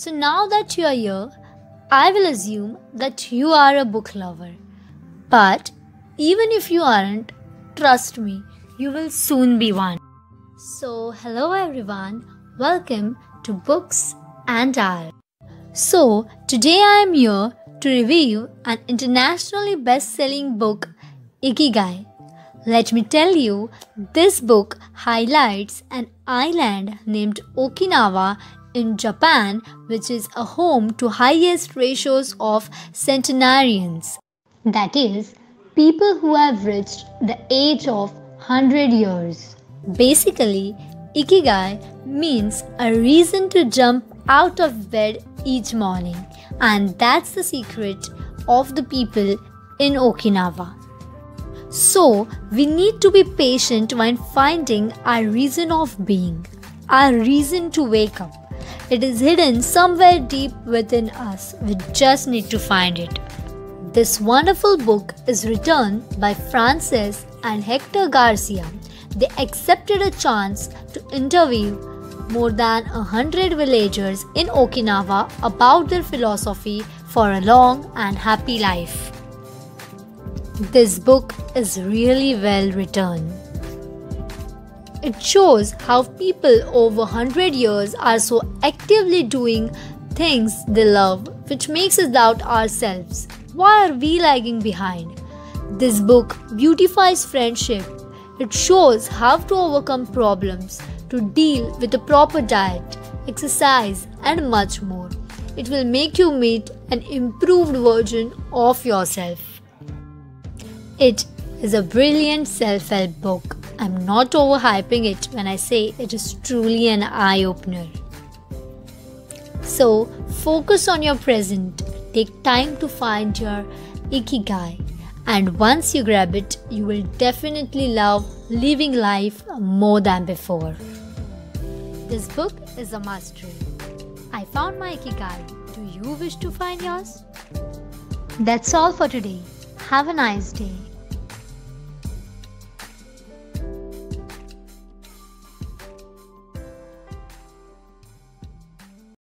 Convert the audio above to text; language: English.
So now that you are here, I will assume that you are a book lover. But even if you aren't, trust me, you will soon be one. So, hello everyone, welcome to Books and Art. So, today I am here to review an internationally best selling book, Ikigai. Let me tell you, this book highlights an island named Okinawa in Japan, which is a home to highest ratios of centenarians. That is, people who have reached the age of 100 years. Basically, Ikigai means a reason to jump out of bed each morning, and that's the secret of the people in Okinawa. So, we need to be patient when finding our reason of being, our reason to wake up. It is hidden somewhere deep within us. We just need to find it. This wonderful book is written by Francis and Hector Garcia. They accepted a chance to interview more than a hundred villagers in Okinawa about their philosophy for a long and happy life. This book is really well written. It shows how people over 100 years are so actively doing things they love, which makes us doubt ourselves. Why are we lagging behind? This book beautifies friendship. It shows how to overcome problems, to deal with a proper diet, exercise, and much more. It will make you meet an improved version of yourself. It is a brilliant self help book. I'm not overhyping it when I say it is truly an eye opener. So, focus on your present. Take time to find your ikigai. And once you grab it, you will definitely love living life more than before. This book is a must read. I found my ikigai. Do you wish to find yours? That's all for today. Have a nice day.